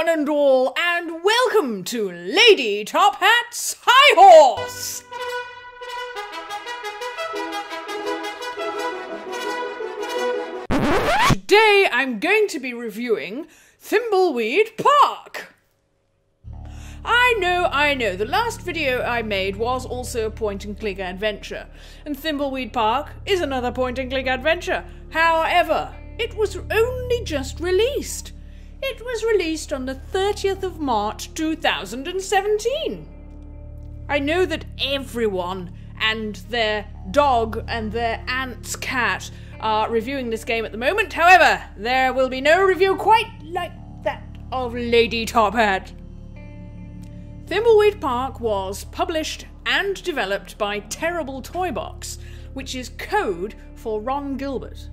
one and all, and welcome to Lady Top Hat's High Horse! Today I'm going to be reviewing Thimbleweed Park. I know, I know, the last video I made was also a point and click adventure, and Thimbleweed Park is another point and click adventure. However, it was only just released. It was released on the 30th of March 2017. I know that everyone and their dog and their aunt's cat are reviewing this game at the moment. However, there will be no review quite like that of Lady Top Hat. Thimbleweed Park was published and developed by Terrible Toybox, which is code for Ron Gilbert.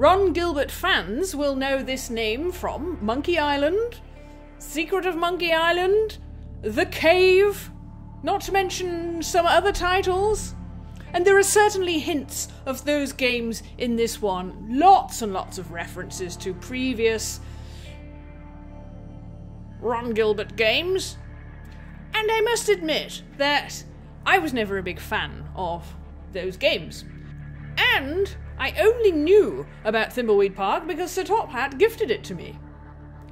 Ron Gilbert fans will know this name from Monkey Island, Secret of Monkey Island, The Cave, not to mention some other titles. And there are certainly hints of those games in this one. Lots and lots of references to previous Ron Gilbert games. And I must admit that I was never a big fan of those games. And I only knew about Thimbleweed Park because Sir Top Hat gifted it to me.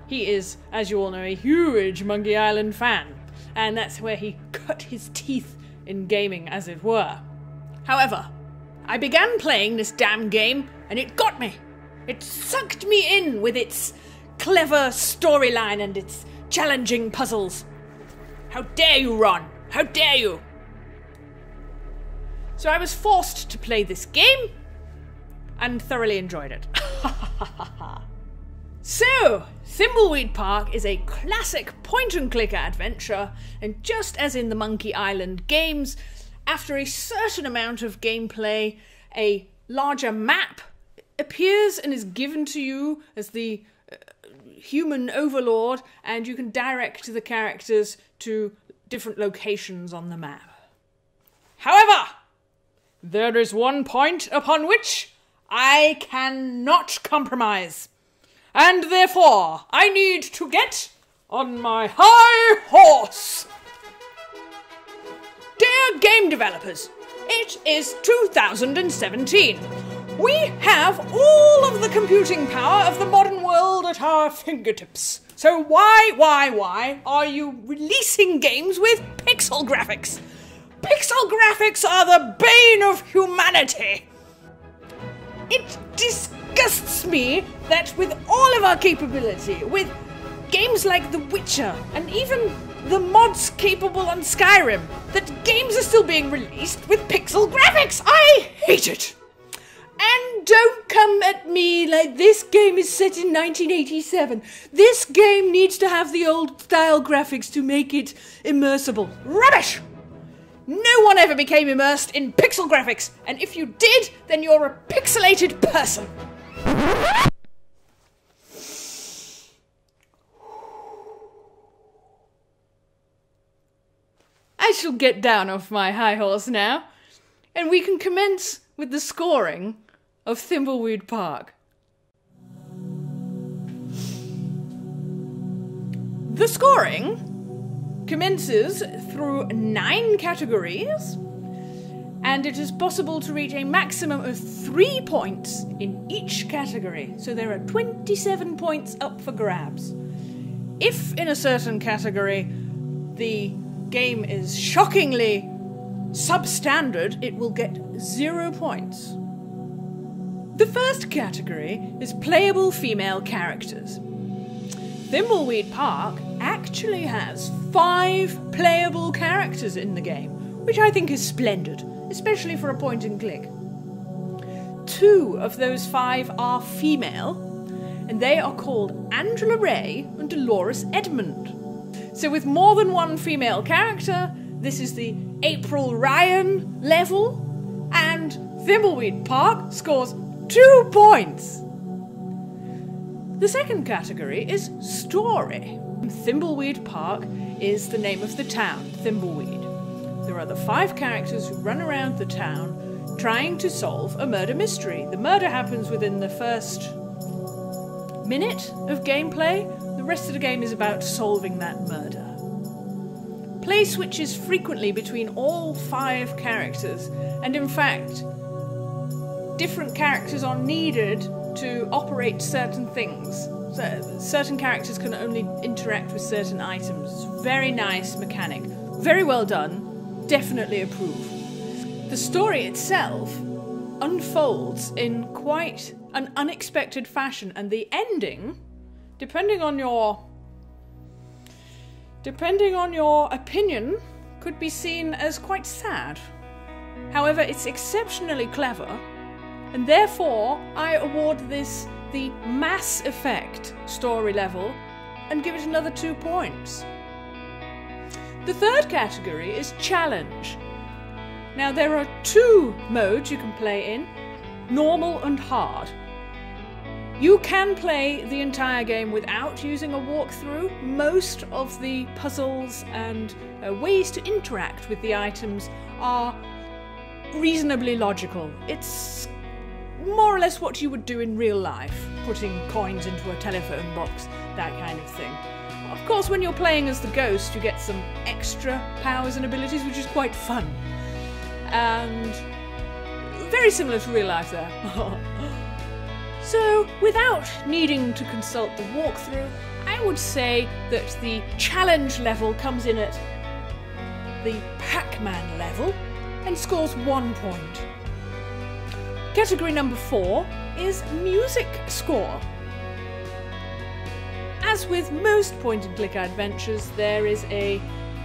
He is, as you all know, a huge Monkey Island fan, and that's where he cut his teeth in gaming, as it were. However, I began playing this damn game, and it got me. It sucked me in with its clever storyline and its challenging puzzles. How dare you, Ron? How dare you? So I was forced to play this game and thoroughly enjoyed it. so, Thimbleweed Park is a classic point and click adventure, and just as in the Monkey Island games, after a certain amount of gameplay, a larger map appears and is given to you as the uh, human overlord, and you can direct the characters to different locations on the map. However, there is one point upon which I cannot compromise. And therefore, I need to get on my high horse. Dear game developers, it is 2017. We have all of the computing power of the modern world at our fingertips. So why, why, why are you releasing games with pixel graphics? Pixel graphics are the bane of humanity. It disgusts me that with all of our capability, with games like The Witcher, and even the mods capable on Skyrim, that games are still being released with pixel graphics! I hate it! And don't come at me like this game is set in 1987. This game needs to have the old style graphics to make it immersible. Rubbish! No one ever became immersed in pixel graphics, and if you did, then you're a pixelated person. I shall get down off my high horse now, and we can commence with the scoring of Thimbleweed Park. The scoring commences through nine categories, and it is possible to reach a maximum of three points in each category. So there are 27 points up for grabs. If in a certain category the game is shockingly substandard, it will get zero points. The first category is playable female characters. Thimbleweed Park actually has five playable characters in the game, which I think is splendid, especially for a point and click. Two of those five are female, and they are called Angela Ray and Dolores Edmund. So, with more than one female character, this is the April Ryan level, and Thimbleweed Park scores two points. The second category is story. Thimbleweed Park is the name of the town, Thimbleweed. There are the five characters who run around the town trying to solve a murder mystery. The murder happens within the first minute of gameplay. The rest of the game is about solving that murder. Play switches frequently between all five characters, and in fact, different characters are needed to operate certain things. Certain characters can only interact with certain items. Very nice mechanic. Very well done. Definitely approve. The story itself unfolds in quite an unexpected fashion, and the ending, depending on your depending on your opinion, could be seen as quite sad. However, it's exceptionally clever, and therefore I award this the Mass Effect story level and give it another two points. The third category is Challenge. Now, there are two modes you can play in normal and hard. You can play the entire game without using a walkthrough. Most of the puzzles and uh, ways to interact with the items are reasonably logical. It's more or less what you would do in real life, putting coins into a telephone box, that kind of thing. Of course, when you're playing as the ghost, you get some extra powers and abilities, which is quite fun. And very similar to real life there. so, without needing to consult the walkthrough, I would say that the challenge level comes in at the Pac Man level and scores one point. Category number four is music score. As with most point and click adventures, there is a,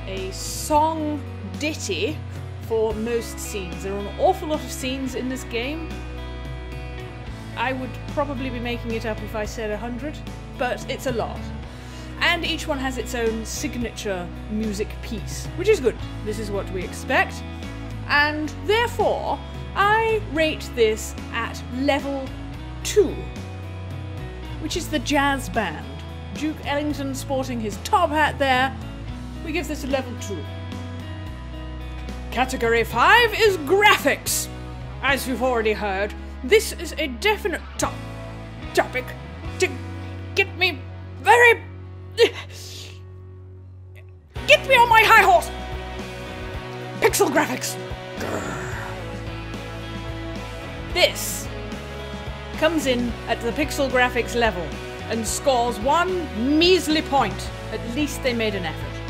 a song ditty for most scenes. There are an awful lot of scenes in this game. I would probably be making it up if I said 100, but it's a lot. And each one has its own signature music piece, which is good. This is what we expect. And therefore, I rate this at level 2, which is the jazz band. Duke Ellington sporting his top hat there. We give this a level 2. Category 5 is graphics. As you've already heard, this is a definite top topic to get me very. Get me on my high horse! Pixel graphics! This comes in at the pixel graphics level and scores one measly point. At least they made an effort.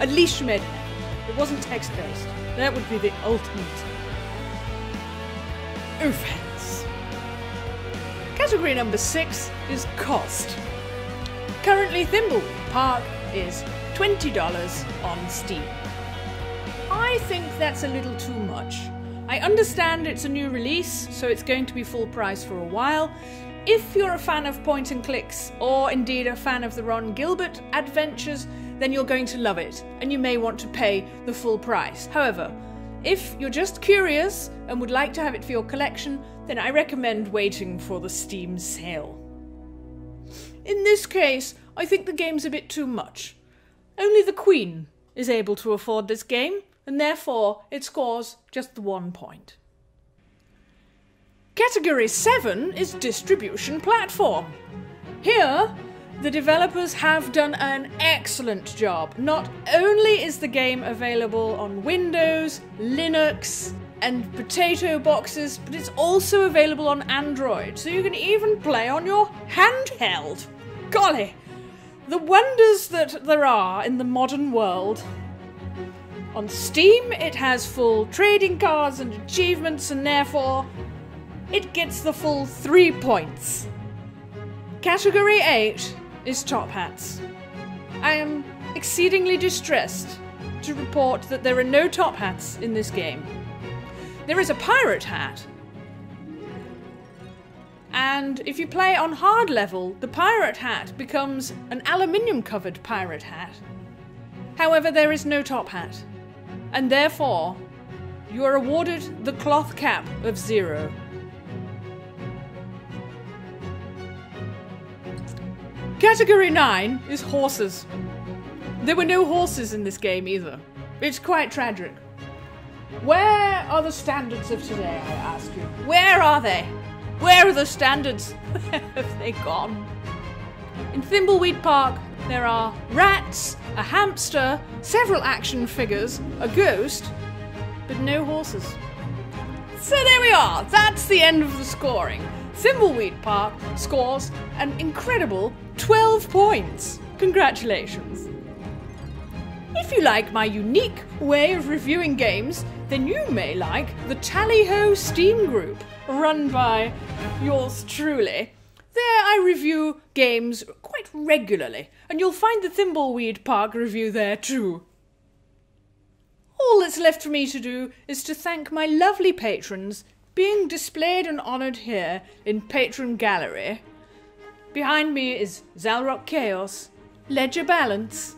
At least you made an effort. It wasn't text based. That would be the ultimate offense. Category number six is cost. Currently, Thimbleweed Park is $20 on Steam. I think that's a little too much. I understand it's a new release, so it's going to be full price for a while. If you're a fan of point and clicks, or indeed a fan of the Ron Gilbert adventures, then you're going to love it, and you may want to pay the full price. However, if you're just curious and would like to have it for your collection, then I recommend waiting for the Steam sale. In this case, I think the game's a bit too much. Only the Queen is able to afford this game, and therefore it scores just one point. Category 7 is Distribution Platform. Here, the developers have done an excellent job. Not only is the game available on Windows, Linux, and potato boxes, but it's also available on Android, so you can even play on your handheld. Golly, the wonders that there are in the modern world. On Steam, it has full trading cards and achievements, and therefore, it gets the full three points. Category 8 is Top Hats. I am exceedingly distressed to report that there are no top hats in this game. There is a pirate hat. And if you play on hard level, the pirate hat becomes an aluminium covered pirate hat. However, there is no top hat and therefore you are awarded the cloth cap of zero. Category 9 is horses. There were no horses in this game either. It's quite tragic. Where are the standards of today, I ask you? Where are they? Where are the standards? Have they gone? In Thimbleweed Park, there are rats, a hamster, several action figures, a ghost, but no horses. So there we are, that's the end of the scoring. Thimbleweed Park scores an incredible 12 points. Congratulations. If you like my unique way of reviewing games, then you may like the Tally Ho Steam group, run by yours truly. There I review games quite regularly, and you'll find the Thimbleweed Park review there too. All that's left for me to do is to thank my lovely patrons, being displayed and honoured here in Patron Gallery. Behind me is Zalrock Chaos, Ledger Balance,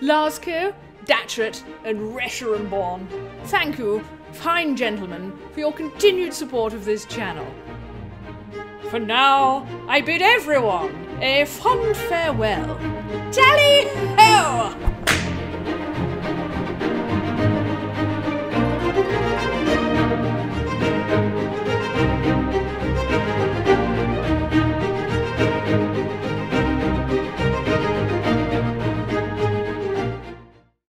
Larsco, Datchet, and Resherenborn. Thank you, fine gentlemen, for your continued support of this channel. For now, I bid everyone Eh, a fond farewell. Tally ho!